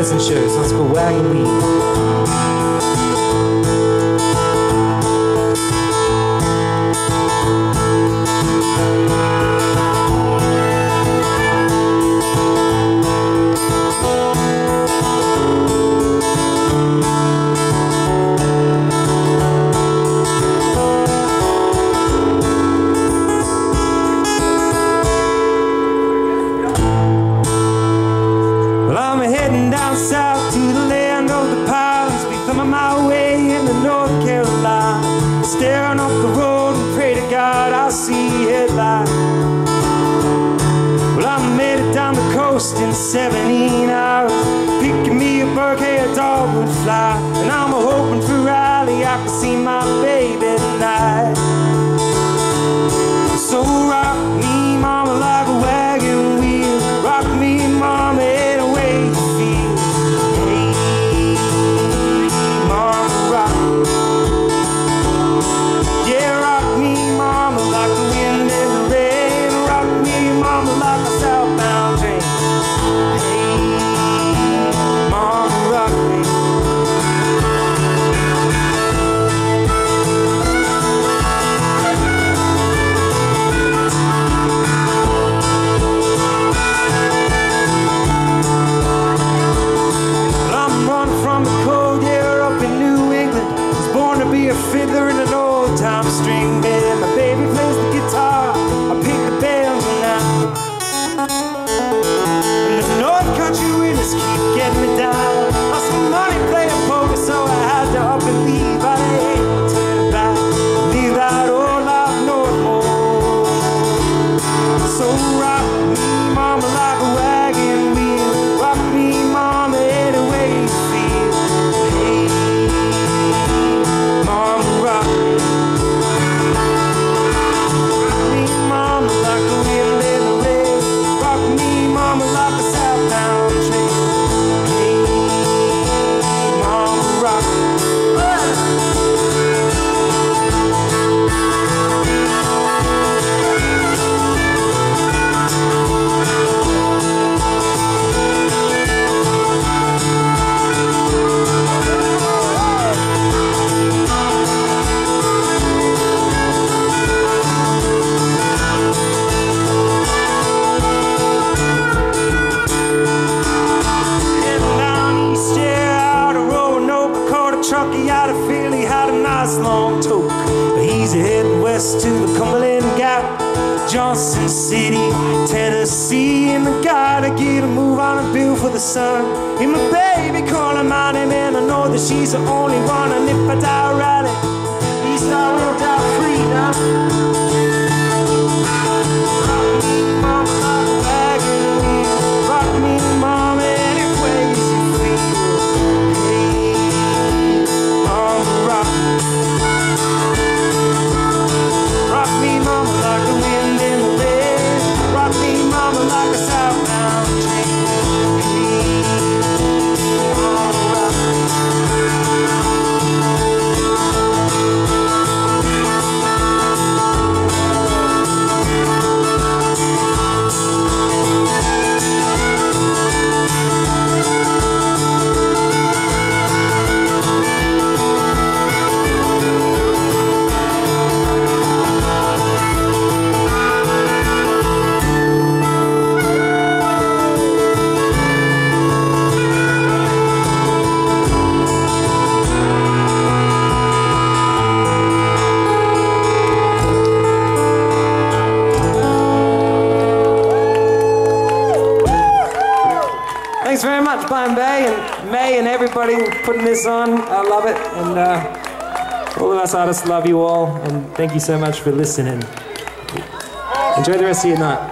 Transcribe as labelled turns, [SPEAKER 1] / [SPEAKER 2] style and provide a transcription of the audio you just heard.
[SPEAKER 1] medicine show. So it's called Wagon Wheel. Thumbing my way into North Carolina. Staring up the road and pray to God I'll see headlights. Well, I made it down the coast in 17 hours. Picking me a Burkhead dogwood fly. And I'm hoping for Raleigh I can see my mama, like a he's heading west to the Cumberland Gap, Johnson City, Tennessee. And I gotta get a move on a bill for the sun. And my baby calling my name, and I know that she's the only one. And if I die right, least I will die free now. Blind Bay and May and everybody putting this on. I love it. And uh, all of us artists love you all. And thank you so much for listening. Enjoy the rest of your night.